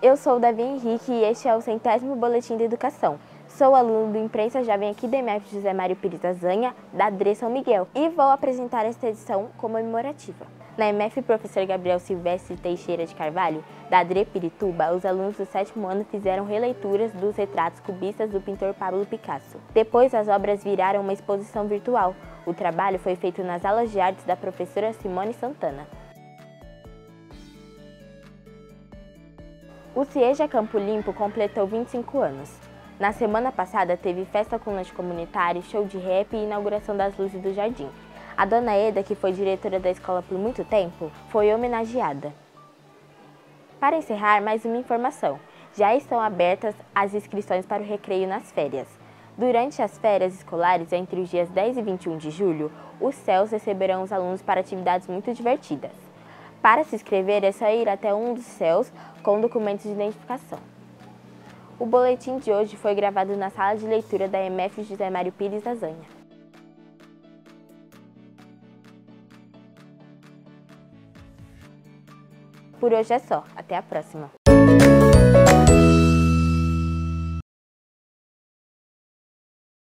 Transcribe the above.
Eu sou Davi Henrique e este é o centésimo Boletim de Educação. Sou aluno do Imprensa Jovem aqui da EMF José Mário Pires Azanha, da DRE São Miguel, e vou apresentar esta edição comemorativa. Na MF Professor Gabriel Silvestre Teixeira de Carvalho, da DRE Pirituba, os alunos do sétimo ano fizeram releituras dos retratos cubistas do pintor Pablo Picasso. Depois, as obras viraram uma exposição virtual. O trabalho foi feito nas aulas de artes da professora Simone Santana. O Cieja Campo Limpo completou 25 anos. Na semana passada teve festa com lanche comunitário, show de rap e inauguração das luzes do jardim. A dona Eda, que foi diretora da escola por muito tempo, foi homenageada. Para encerrar, mais uma informação. Já estão abertas as inscrições para o recreio nas férias. Durante as férias escolares, entre os dias 10 e 21 de julho, os CELS receberão os alunos para atividades muito divertidas. Para se inscrever, é só ir até um dos CELS com documentos de identificação. O boletim de hoje foi gravado na sala de leitura da MF José Mário Pires Azanha. Por hoje é só. Até a próxima!